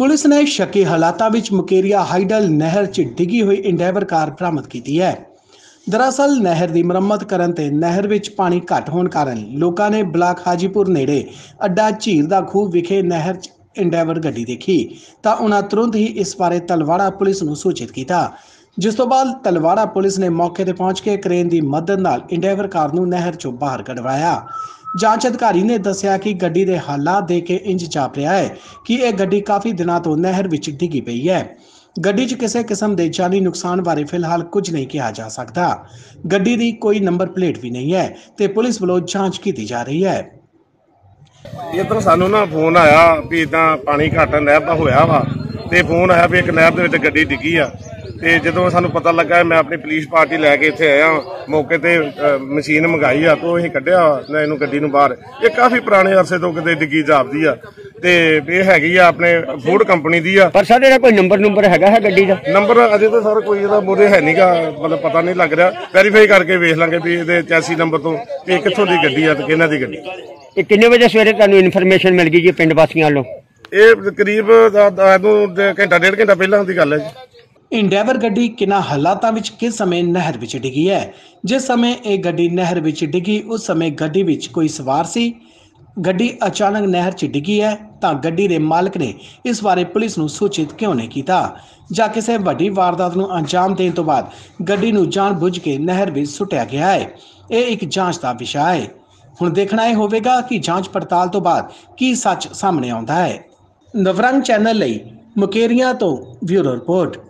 Police ਨੇ ਸ਼ੱਕੀ ਹਾਲਾਤਾਂ ਵਿੱਚ ਮੁਕੇਰੀਆ ਹਾਈਡਲ ਨਹਿਰ 'ਚ ਡਿੱਗੀ ਹੋਈ ਇੰਡੈਵਰ ਕਾਰ ਬਰਾਮਦ ਕੀਤੀ ਹੈ। ਦਰਅਸਲ, ਨਹਿਰ ਦੀ ਮੁਰੰਮਤ ਕਰਨ ਤੇ ਨਹਿਰ ਵਿੱਚ ਪਾਣੀ ਘੱਟ ਹੋਣ ਕਾਰਨ ਲੋਕਾਂ ਨੇ ਬਲਾਕ ਹਾਜੀਪੁਰ ਨੇੜੇ ਅੱਡਾ ਝੀਰ ਦਾ ਖੂਹ ਵਿਖੇ ਨਹਿਰ 'ਚ ਇੰਡੈਵਰ ਗੱਡੀ ਦੇਖੀ ਤਾਂ ਉਹਨਾਂ ਤੁਰੰਤ ਹੀ ਇਸ ਬਾਰੇ ਤਲਵਾੜਾ ਪੁਲਿਸ ਨੂੰ ਸੂਚਿਤ ਕੀਤਾ। ਜਿਸ ਤੋਂ ਬਾਅਦ ਤਲਵਾੜਾ ਪੁਲਿਸ ਨੇ ਮੌਕੇ ਤੇ ਪਹੁੰਚ ਕੇ ਕ੍ਰੇਨ ਦੀ ਮਦਦ ਨਾਲ ਇੰਡੈਵਰ ਕਾਰ ਨੂੰ ਨਹਿਰ 'ਚੋਂ ਬਾਹਰ ਕਢਵਾਇਆ। ਜਾਂਚ ਅਧਿਕਾਰੀ ਨੇ ਦੱਸਿਆ ਕਿ ਗੱਡੀ ਦੇ ਹਾਲਾਤ ਦੇਖ ਕੇ ਇੰਜ ਜਾਪ ਰਿਹਾ ਹੈ ਕਿ ਇਹ ਗੱਡੀ ਕਾਫੀ ਦਿਨਾਂ ਤੋਂ ਨਹਿਰ ਵਿੱਚ ਡਿੱਗੀ ਪਈ ਹੈ। ਗੱਡੀ 'ਚ ਕਿਸੇ ਕਿਸਮ ਦੇ ਜਾਨੀ ਨੁਕਸਾਨ ਬਾਰੇ ਫਿਲਹਾਲ ਕੁਝ ਨਹੀਂ ਕਿਹਾ ਜਾ ਸਕਦਾ। ਗੱਡੀ ਦੀ ਕੋਈ ਨੰਬਰ ਪਲੇਟ ਵੀ ਨਹੀਂ ਹੈ ਤੇ ਪੁਲਿਸ ਵੱਲੋਂ ਜਾਂਚ ਕੀਤੀ ਜਾ ਰਹੀ ਹੈ। ਇੱਧਰ ਸਾਨੂੰ ਨਾ ਫੋਨ ਆਇਆ ਵੀ ਇਦਾਂ ਪਾਣੀ ਘੱਟ ਨਹਿਰ ਦਾ ਹੋਇਆ ਵਾ ਤੇ ਫੋਨ ਆਇਆ ਵੀ ਇੱਕ ਨਹਿਰ ਦੇ ਵਿੱਚ ਗੱਡੀ ਡਿੱਗੀ ਆ। ਤੇ ਜਦੋਂ ਸਾਨੂੰ ਪਤਾ ਲੱਗਾ ਮੈਂ ਆਪਣੀ ਪੁਲਿਸ ਪਾਰਟੀ ਲੈ ਕੇ ਇੱਥੇ ਆਇਆ ਮੌਕੇ ਤੇ ਮਸ਼ੀਨ ਮੰਗਾਈ ਆ ਤੋਂ ਅਸੀਂ ਕੱਢਿਆ ਨਾ ਇਹਨੂੰ ਗੱਡੀ ਨੂੰ ਬਾਹਰ। ਇਹ ਕਾਫੀ ਪੁਰਾਣੇ ਅਰਸੇ ਤੋਂ ਕਿਤੇ ਡਿੱਗੀ ਜਾਪਦੀ ਆ। ਤੇ ਇਹ ਹੈਗੀ ਆ ਆਪਣੇ ਫੂਡ ਕੰਪਨੀ ਦੀ ਆ। ਪਰ ਸਰ ਇਹਦਾ ਕੋਈ ਨੰਬਰ ਨੰਬਰ ਹੈਗਾ ਹੈ ਗੱਡੀ ਦਾ? ਨੰਬਰ ਅਜੇ ਤਾਂ ਸਰ ਕੋਈ ਇਹਦਾ ਮੋਰੇ ਹੈ ਨਹੀਂਗਾ ਮਤਲਬ ਪਤਾ ਨਹੀਂ ਲੱਗ ਰਿਹਾ। ਵੈਰੀਫਾਈ ਕਰਕੇ ਵੇਖ ਲਾਂਗੇ ਵੀ ਇਹਦੇ ਚੈਸੀ ਨੰਬਰ ਤੋਂ ਇਹ ਕਿੱਥੋਂ ਦੀ ਗੱਡੀ ਆ ਤੇ ਕਿਹਨਾਂ ਦੀ ਗੱਡੀ। ਇਹ ਕਿੰਨੇ ਵਜੇ ਸਵੇਰੇ ਤੁਹਾਨੂੰ ਇਨਫੋਰਮੇਸ਼ਨ ਮਿਲ ਗਈ ਜੀ ਪਿੰਡ ਵਾਸੀਆਂ ਵੱਲੋਂ? ਇਹ ਕਰੀਬ ਇਹਨੂੰ ਘੰਟਾ ਡੇਢ ਘੰਟਾ ਪਹਿਲਾਂ ਦੀ ਗੱਲ ਹੈ ਜੀ। ਇੰਡੈਵਰ ਗੱਡੀ ਕਿਨਾਂ ਹਾਲਾਤਾਂ ਵਿੱਚ ਕਿਸ ਸਮੇਂ ਨਹਿਰ ਵਿੱਚ ਡਿੱਗੀ ਹੈ? ਜਿਸ ਸਮੇਂ ਇਹ ਗੱਡੀ ਨਹਿਰ ਵਿੱਚ ਡਿੱਗੀ, ਉਸ ਸਮੇਂ ਗੱਡੀ ਵਿੱਚ ਕੋਈ ਸਵਾਰ ਸੀ? ਗੱਡੀ ਅਚਾਨਕ ਨਹਿਰ 'ਚ ਡਿੱਗੀ ਹੈ ਤਾਂ ਗੱਡੀ ਦੇ ਮਾਲਕ ਨੇ ਇਸ ਬਾਰੇ ਪੁਲਿਸ ਨੂੰ ਸੂਚਿਤ ਕਿਉਂ ਨਹੀਂ ਕੀਤਾ? ਜਾਂ ਕਿਸੇ ਵੱਡੀ ਵਾਰਦਾਤ ਨੂੰ ਅੰਜਾਮ ਦੇਣ ਤੋਂ ਬਾਅਦ ਗੱਡੀ ਨੂੰ ਜਾਣਬੁੱਝ ਕੇ ਨਹਿਰ ਵਿੱਚ ਸੁੱਟਿਆ ਗਿਆ ਹੈ? ਇਹ ਇੱਕ ਜਾਂਚ ਦਾ ਵਿਸ਼ਾ ਹੈ। ਹੁਣ ਦੇਖਣਾ ਇਹ ਹੋਵੇਗਾ ਕਿ ਜਾਂਚ ਪੜਤਾਲ ਤੋਂ ਬਾਅਦ ਕੀ ਸੱਚ ਸਾਹਮਣੇ ਆਉਂਦਾ ਹੈ। ਨਵਰੰਗ ਚੈਨਲ ਲਈ ਮੁਕੇਰੀਆਂ ਤੋਂ ਬਿਊਰੋ ਰਿਪੋਰਟ।